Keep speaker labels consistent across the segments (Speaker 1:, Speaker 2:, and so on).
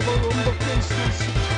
Speaker 1: Anadolu'nda gençliği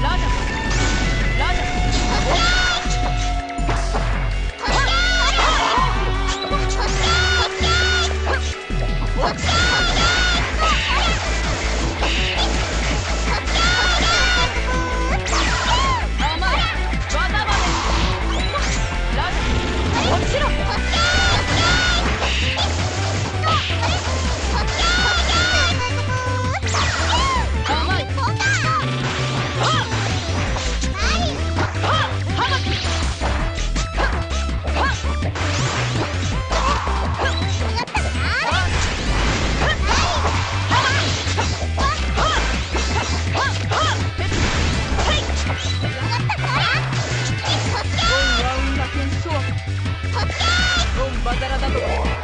Speaker 1: Blood バザラだとか